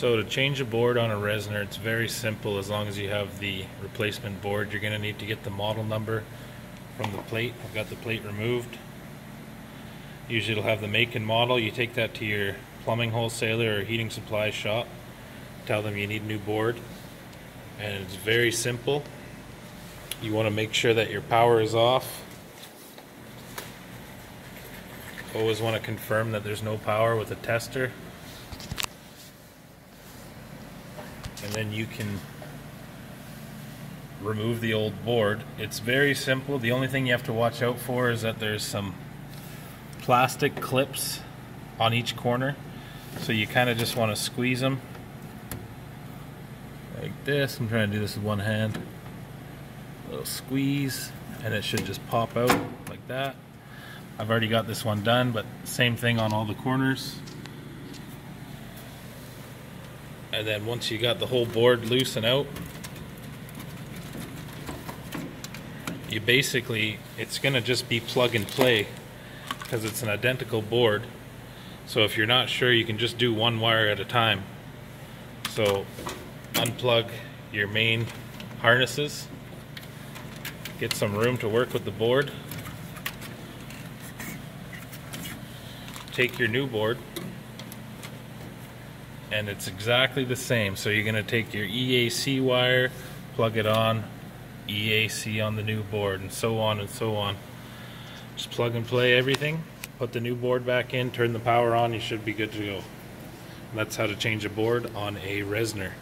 So to change a board on a Reznor, it's very simple as long as you have the replacement board. You're going to need to get the model number from the plate. I've got the plate removed. Usually it'll have the make and model. You take that to your plumbing wholesaler or heating supply shop. Tell them you need a new board. And it's very simple. You want to make sure that your power is off. Always want to confirm that there's no power with a tester. And then you can remove the old board. It's very simple. The only thing you have to watch out for is that there's some plastic clips on each corner. So you kind of just want to squeeze them like this. I'm trying to do this with one hand. A little squeeze and it should just pop out like that. I've already got this one done, but same thing on all the corners. And then once you got the whole board loose and out you basically it's gonna just be plug and play because it's an identical board. So if you're not sure you can just do one wire at a time. So unplug your main harnesses get some room to work with the board. Take your new board and it's exactly the same. So you're going to take your EAC wire, plug it on, EAC on the new board, and so on and so on. Just plug and play everything, put the new board back in, turn the power on, you should be good to go. And that's how to change a board on a Reznor.